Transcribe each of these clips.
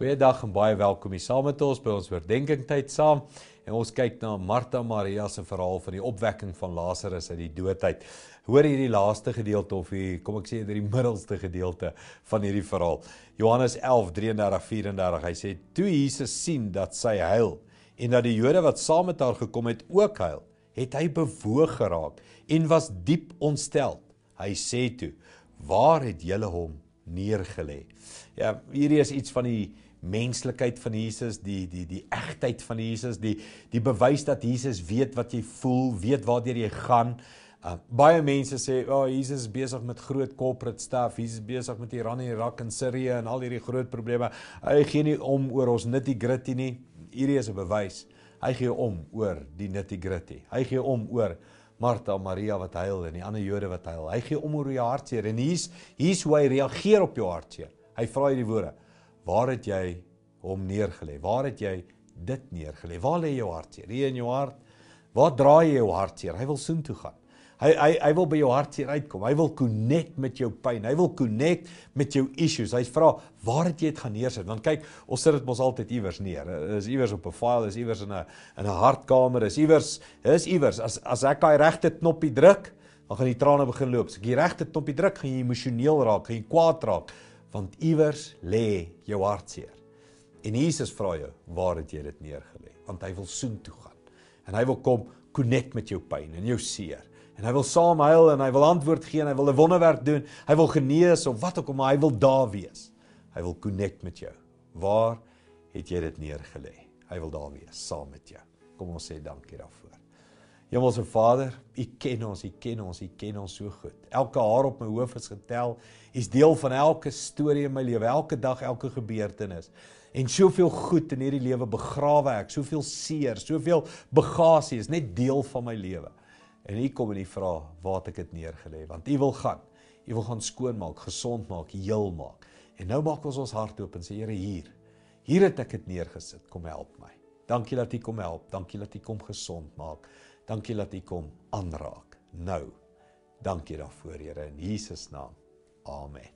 Goeiedag en baie welkom hier saam met ons by ons oordeenking tyd saam. En ons kyk na Martha Maria se verhaal van die opwekking van Lazarus uit die doodheid. Hoor hierdie laaste gedeelte of hier, kom ek sê hierdie middelste gedeelte van hierdie verhaal. Johannes 11:33-34. Hy sê toe Jesus sien dat sy huil en dat die Jode wat saam met haar gekom het ook huil, het hy bewoog geraak en was diep ontstel. Hy sê toe: "Waar het julle hom neergelê?" Ja, hierdie is iets van die menslikheid van Jesus, die die die egtheid van Jesus, die die bewys dat Jesus weet wat jy voel, weet waartoe jy gaan. Uh, baie mense sê, "O, oh, Jesus is besig met groot corporate stuff. Jesus is besig met Iran en Irak en Sirië en al hierdie groot probleme. Hy gee nie om oor ons nitty-gritty nie." Hierdie is 'n bewys. Hy gee om oor die nitty-gritty. Hy gee om oor Martha, Maria wat huil en die ander Jode wat huil. Hy gee om oor jou hartseer en hier's hier's hoe hy reageer op jou hartseer. Hy vra hierdie woorde: Waar het jy hom neergelê? Waar het jy dit neergelê? Waar lê jou hartseer? Hier in jou hart. Waar draai jy jou hartseer? Hy wil soen toe gaan. Hy hy hy wil by jou hartseer uitkom. Hy wil connect met jou pyn. Hy wil connect met jou issues. Hy vra, "Waar het jy dit gaan neersit?" Want kyk, ons sit dit mos altyd iewers neer. Is iewers op 'n file, is iewers in 'n in 'n hartkamer, is iewers, is iewers. As as ek daai regte knoppie druk, dan gaan die trane begin loop. As ek die regte knoppie druk, gaan jy emosioneel raak, gaan jy kwaad raak want iewers lê jou hartseer. En Jesus vra jou, waar het jy dit neergelê? Want hy wil soen toe gaan. En hy wil kom connect met jou pyn en jou seer. En hy wil saam huil en hy wil antwoord gee en hy wil 'n wonderwerk doen. Hy wil genees of wat ook al, maar hy wil daar wees. Hy wil connect met jou. Waar het jy dit neergelê? Hy wil daar wees saam met jou. Kom ons sê dankie daarvoor. Hemelse Vader, U ken ons, U ken ons, U ken ons so goed. Elke haar op my hoof is getel. U's deel van elke storie in my lewe, elke dag, elke gebeurtenis. En soveel goed in hierdie lewe begrawe ek, soveel seer, soveel bagasie is net deel van my lewe. En U kom en U vra, "Waar het ek dit neergelê?" Want U wil gaan. U wil gaan skoonmaak, gesond maak, heel maak. En nou maak ons ons hart oop en sê, "Here, hier. Hier het ek dit neergesit. Kom help my." Dankie dat U kom help. Dankie dat U kom gesond maak. Dankie dat U kom aanraak. Nou. Dankie daarvoor, Here, in Jesus naam. Amen.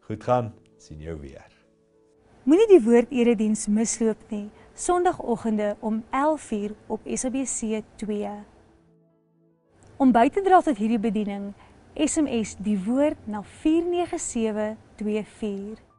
Goed gaan. sien jou weer. Moenie die woord erediens misloop nie. Sondagoggende om 11:00 op SABC 2. Om by te dra tot hierdie bediening, SMS die woord na 49724.